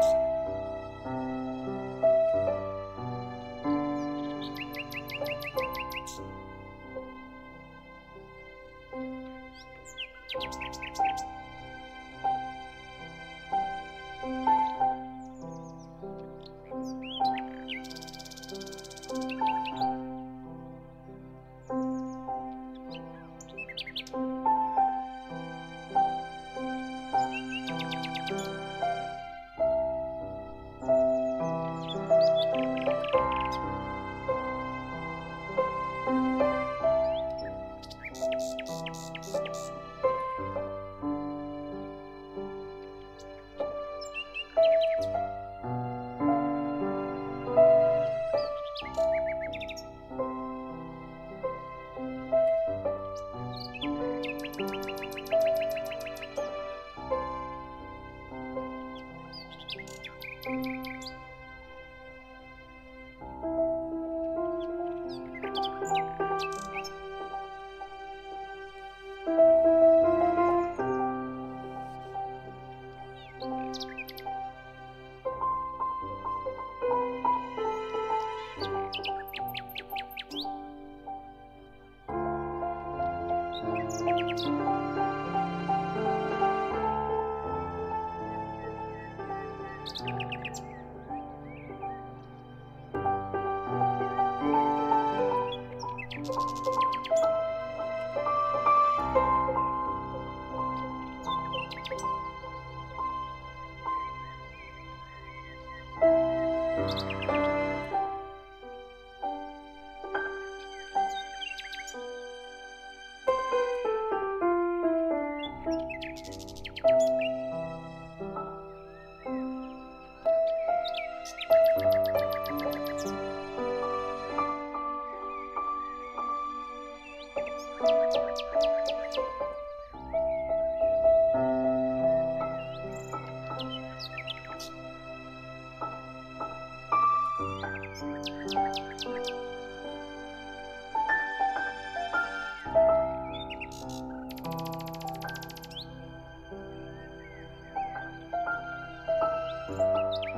Thanks.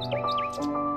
you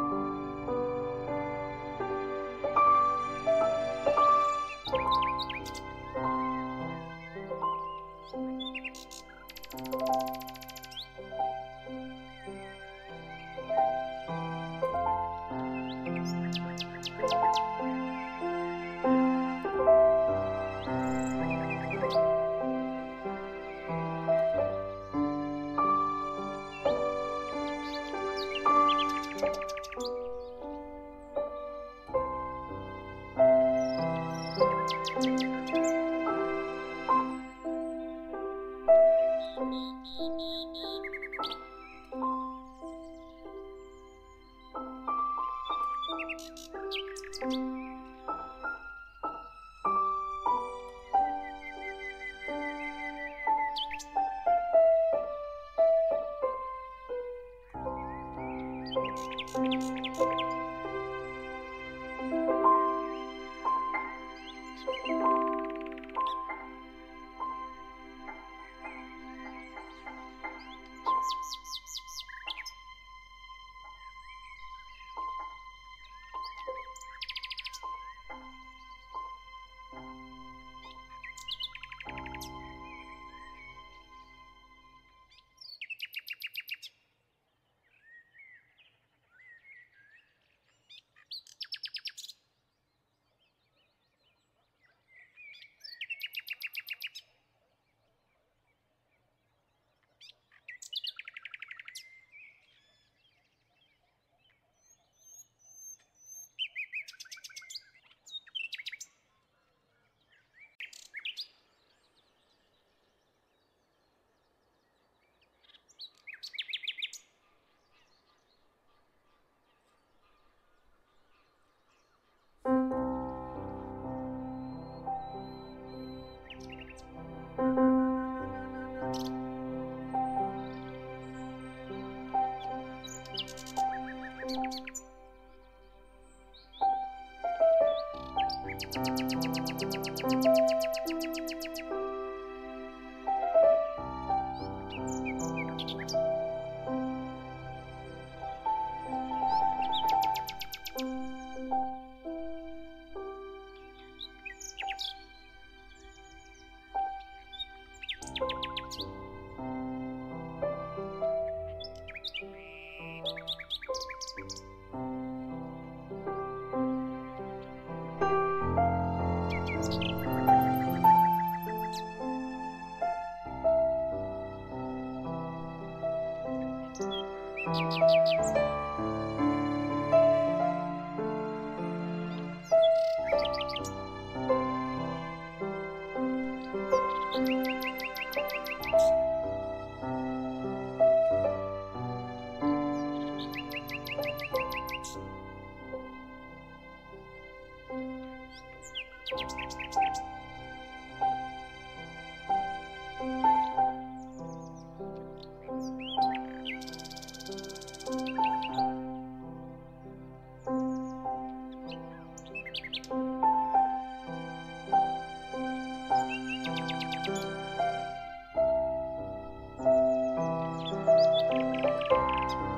Música